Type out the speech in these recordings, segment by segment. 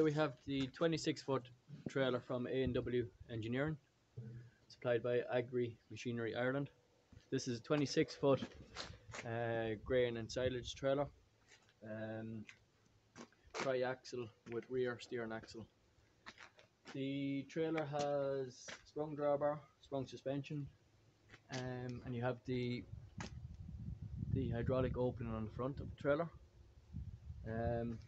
we have the 26 foot trailer from A&W Engineering, supplied by Agri Machinery Ireland. This is a 26 foot uh, grain and silage trailer, um, tri-axle with rear steering axle. The trailer has sprung drawbar, sprung suspension, um, and you have the the hydraulic opening on the front of the trailer. Um,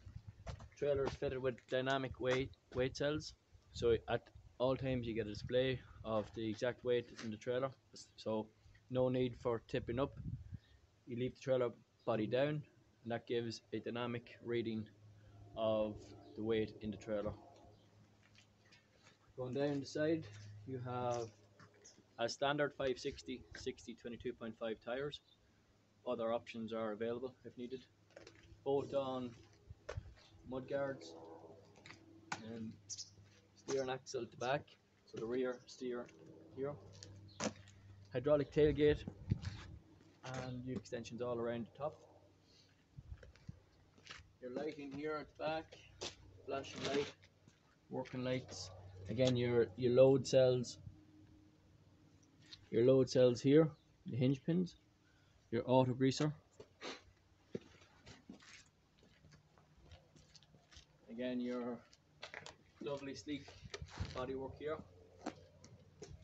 trailer is fitted with dynamic weight weight cells, so at all times you get a display of the exact weight in the trailer. So no need for tipping up. You leave the trailer body down, and that gives a dynamic reading of the weight in the trailer. Going down the side, you have a standard 560 60 22.5 tires. Other options are available if needed. Bolt on mud guards and steering axle at the back, so the rear steer here. Hydraulic tailgate and new extensions all around the top. Your lighting here at the back, flashing light, working lights. Again, your your load cells, your load cells here, the hinge pins, your auto greaser. Again, your lovely sleek bodywork here.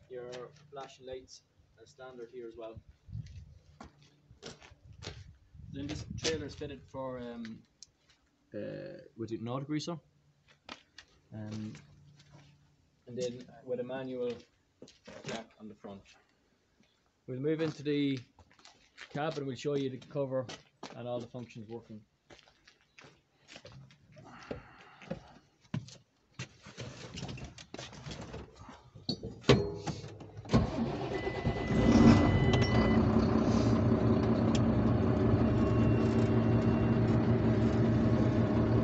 Your flashing lights are standard here as well. Then this trailer is fitted for um, uh, an auto greaser. Um, and then with a manual jack on the front. We'll move into the cab and we'll show you the cover and all the functions working.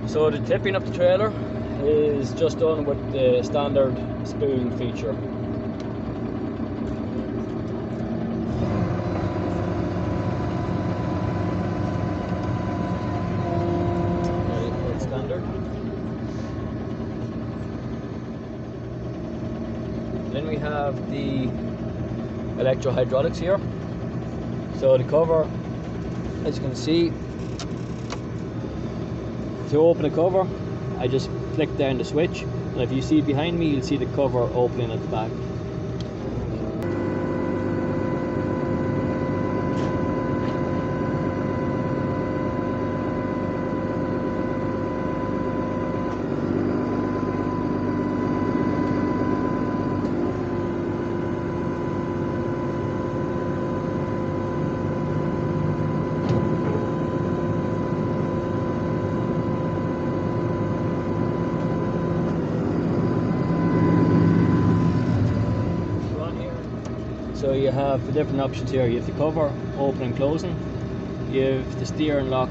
So the tipping up the trailer is just done with the standard spoon feature. Standard. Then we have the electro hydraulics here. So the cover, as you can see, to open the cover, I just flick down the switch, and if you see behind me, you'll see the cover opening at the back. So on here, so you have the different options here. You have the cover open and closing. You have the steering lock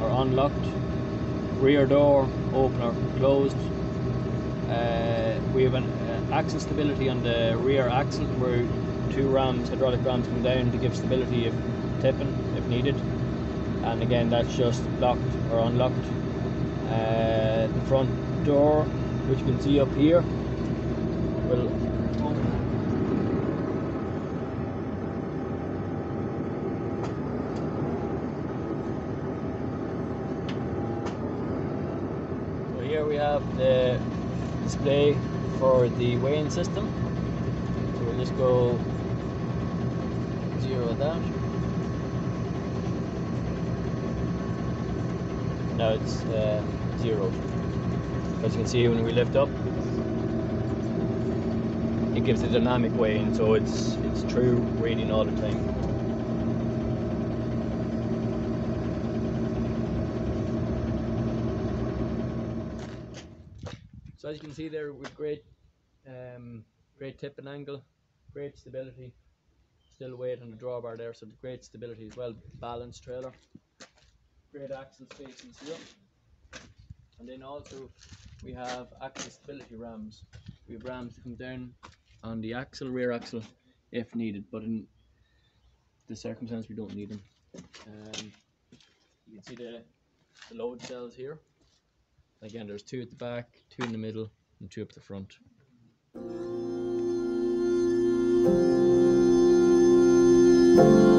or unlocked, rear door open or closed. Uh, we have an uh, axle stability on the rear axle where two rams, hydraulic rams, come down to give stability if tipping if needed. And again, that's just locked or unlocked. Uh, the front door, which you can see up here, will open here we have the display for the weighing system. So we'll just go zero that. Now it's uh, zero. As you can see when we lift up, it gives a dynamic weighing, so it's it's true reading all the time. So as you can see there with great um, great tipping angle, great stability, still weight on the drawbar there, so great stability as well, balanced trailer, great axle spacings here. And then also we have axle stability rams. We have rams come down on the axle, rear axle if needed, but in the circumstance we don't need them. Um, you can see the, the load cells here. Again, there's two at the back, two in the middle, and two up the front. Thank